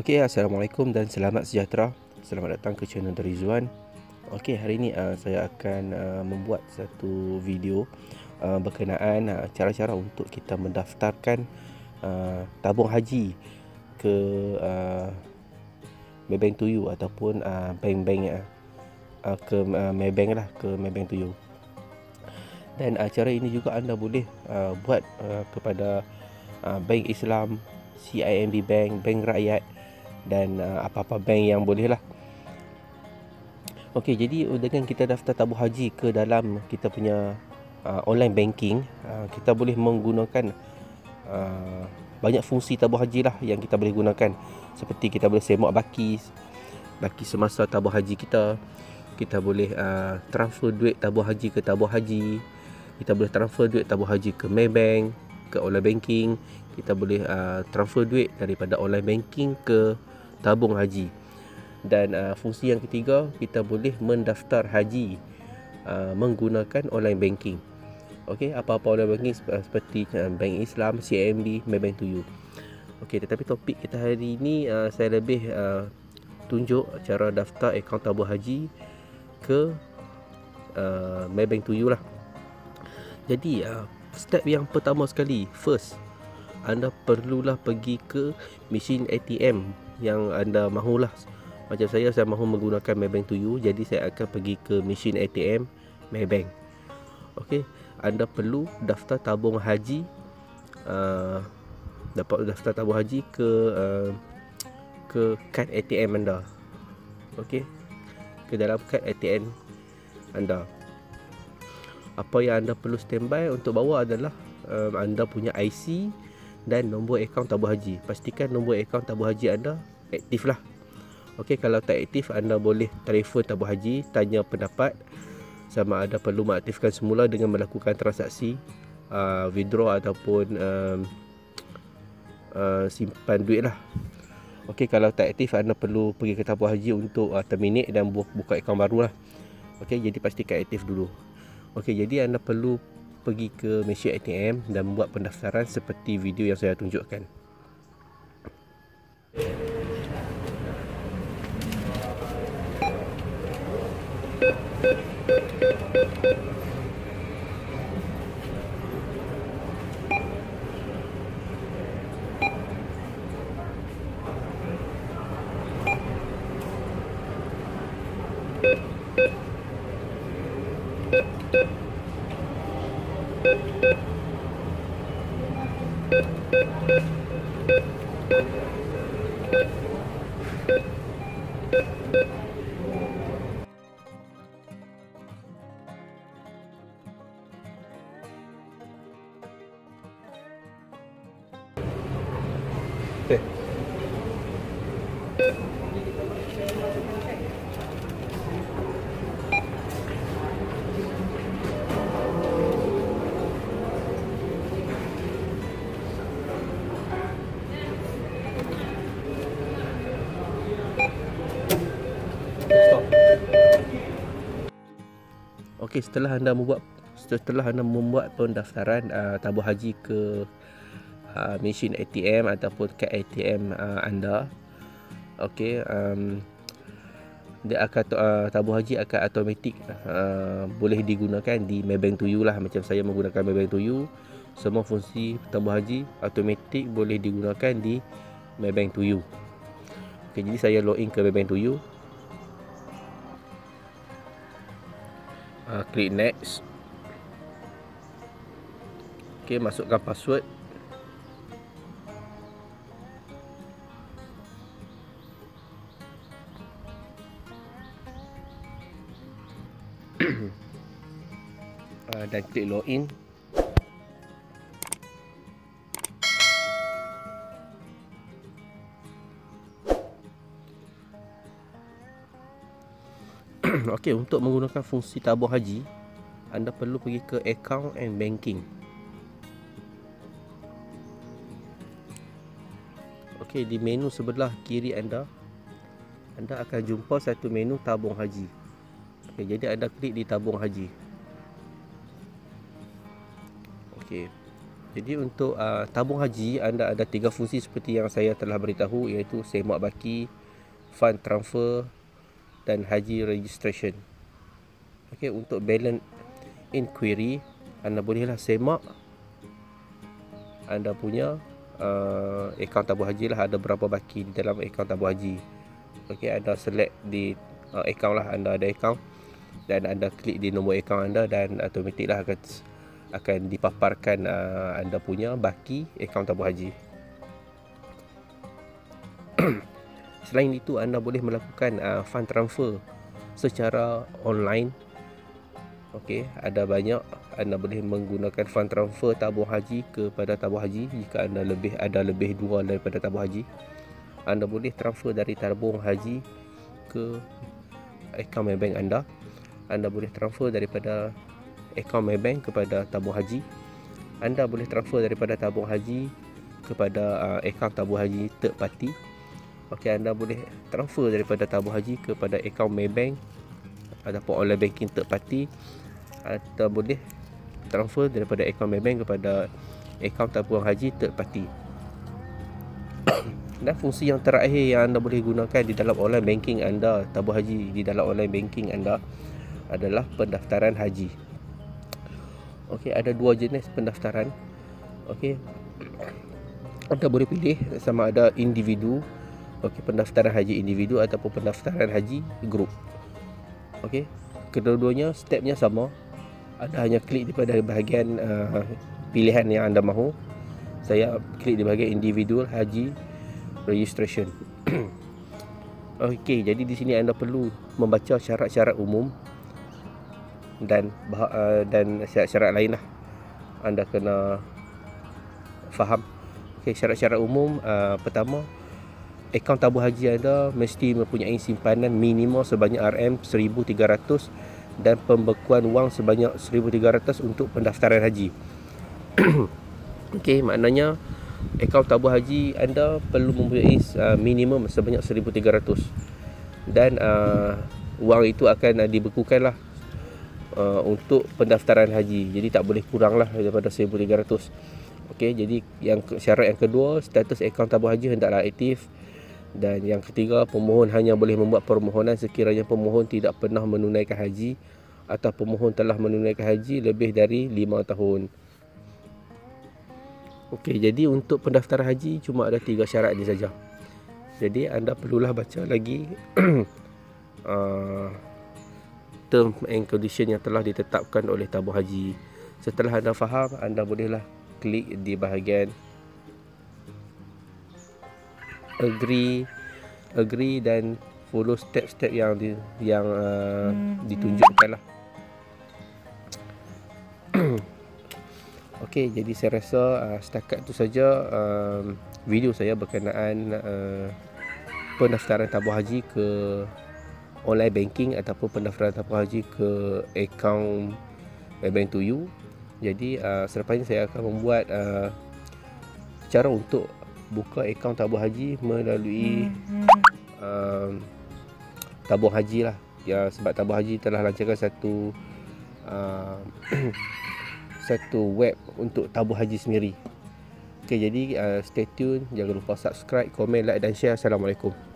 Okey, Assalamualaikum dan selamat sejahtera. Selamat datang ke channel dari Zuan. Okey, hari ini uh, saya akan uh, membuat satu video uh, berkenaan uh, cara-cara untuk kita mendaftarkan uh, tabung haji ke uh, Maybank to you ataupun uh, bank-bank uh, ke uh, Maybank lah, ke Maybank to you. Dan uh, cara ini juga anda boleh uh, buat uh, kepada uh, bank Islam, CIMB Bank, Bank Rakyat dan uh, apa-apa bank yang boleh lah Okey, jadi dengan kita daftar tabung haji ke dalam kita punya uh, online banking, uh, kita boleh menggunakan uh, banyak fungsi tabung haji lah yang kita boleh gunakan. Seperti kita boleh semak baki, baki semasa tabung haji kita. Kita boleh uh, transfer duit tabung haji ke tabung haji. Kita boleh transfer duit tabung haji ke Maybank, ke online banking. Kita boleh uh, transfer duit daripada online banking ke tabung haji. Dan uh, fungsi yang ketiga kita boleh mendaftar haji uh, menggunakan online banking. Okey apa-apa online banking seperti uh, bank Islam CIMB Maybank to you. Okey tetapi topik kita hari ini uh, saya lebih uh, tunjuk cara daftar akaun tabung haji ke uh, Maybank to you lah. Jadi uh, step yang pertama sekali first anda perlulah pergi ke mesin ATM yang anda mahulah. Macam saya saya mahu menggunakan Maybank to you jadi saya akan pergi ke mesin ATM Maybank. Okey anda perlu daftar tabung haji uh, dapat daftar tabung haji ke uh, ke kad ATM anda. Okey ke dalam kad ATM anda. Apa yang anda perlu standby untuk bawa adalah um, anda punya IC dan nombor akaun tabung haji. Pastikan nombor akaun tabung haji anda aktif lah. Okey, kalau tak aktif anda boleh telefon tabung haji tanya pendapat sama ada perlu mengaktifkan semula dengan melakukan transaksi uh, withdraw ataupun um, uh, simpan duit lah. Okey, kalau tak aktif anda perlu pergi ke tabung haji untuk uh, terminate dan buka akaun baru lah. Okey, jadi pastikan aktif dulu. Okey, jadi anda perlu pergi ke mesin ATM dan membuat pendaftaran seperti video yang saya tunjukkan. Okay. Okey, setelah anda membuat setelah anda membuat pendaftaran uh, tabung haji ke uh, mesin ATM ataupun kad ATM uh, anda okey um, dia akan uh, tabung haji akan automatik uh, boleh digunakan di Maybank to you lah. Macam saya menggunakan Maybank to you semua fungsi tabung haji automatik boleh digunakan di Maybank to you. Okey jadi saya login ke Maybank to you uh, klik next. Okey masukkan password. Uh, dan klik login Okey, untuk menggunakan fungsi tabung haji, anda perlu pergi ke account and banking. Okey, di menu sebelah kiri anda, anda akan jumpa satu menu tabung haji. Okey, jadi anda klik di tabung haji. Okey. Jadi untuk uh, tabung haji anda ada tiga fungsi seperti yang saya telah beritahu iaitu semak baki, fund transfer dan haji registration. Okey untuk balance inquiry anda bolehlah semak anda punya uh, akaun tabung haji lah ada berapa baki di dalam akaun tabung haji. Okey anda select di uh, akaun lah anda ada akaun dan anda klik di nombor akaun anda dan automatik lah akan akan dipaparkan uh, anda punya baki akaun tabung haji. Selain itu anda boleh melakukan uh, fund transfer secara online. Okey, ada banyak anda boleh menggunakan fund transfer tabung haji kepada tabung haji jika anda lebih ada lebih dua daripada tabung haji. Anda boleh transfer dari tabung haji ke akaun Maybank anda. Anda boleh transfer daripada akaun Maybank kepada tabung haji. Anda boleh transfer daripada tabung haji kepada uh, akaun tabung haji third party. Okey, anda boleh transfer daripada tabung haji kepada akaun Maybank ataupun online banking third party atau boleh transfer daripada akaun Maybank kepada akaun tabung haji third party. Dan fungsi yang terakhir yang anda boleh gunakan di dalam online banking anda, tabung haji di dalam online banking anda adalah pendaftaran haji. Okey, ada dua jenis pendaftaran. Okey. Anda boleh pilih sama ada individu, okey, pendaftaran haji individu ataupun pendaftaran haji grup. Okey. Kedua-duanya stepnya sama. Anda hanya klik di pada bahagian uh, pilihan yang anda mahu. Saya klik di bahagian individual haji registration. Okey, jadi di sini anda perlu membaca syarat-syarat umum dan uh, dan syarat-syarat lain lah anda kena faham okay, syarat-syarat umum uh, pertama akaun tabung haji anda mesti mempunyai simpanan minimum sebanyak RM1,300 dan pembekuan wang sebanyak 1,300 untuk pendaftaran haji Okey, maknanya akaun tabung haji anda perlu mempunyai uh, minimum sebanyak 1,300 dan uh, wang itu akan uh, dibekukan lah uh, untuk pendaftaran haji. Jadi tak boleh kurang lah daripada 1300. Okey, jadi yang syarat yang kedua, status akaun tabung haji hendaklah aktif. Dan yang ketiga, pemohon hanya boleh membuat permohonan sekiranya pemohon tidak pernah menunaikan haji atau pemohon telah menunaikan haji lebih dari 5 tahun. Okey, jadi untuk pendaftaran haji cuma ada tiga syarat ini saja. Jadi anda perlulah baca lagi uh, term and condition yang telah ditetapkan oleh tabung haji. Setelah anda faham, anda bolehlah klik di bahagian agree agree dan follow step-step yang di, yang uh, ditunjukkan lah. Okey, jadi saya rasa uh, setakat itu saja um, video saya berkenaan uh, pendaftaran tabung haji ke online banking ataupun pendaftaran tabung haji ke akaun Maybank to you. Jadi uh, selepas ini saya akan membuat uh, cara untuk buka akaun tabung haji melalui uh, tabung haji lah. Ya sebab tabung haji telah lancarkan satu uh, satu web untuk tabung haji sendiri. Okay, jadi uh, stay tune, jangan lupa subscribe, komen, like dan share. Assalamualaikum.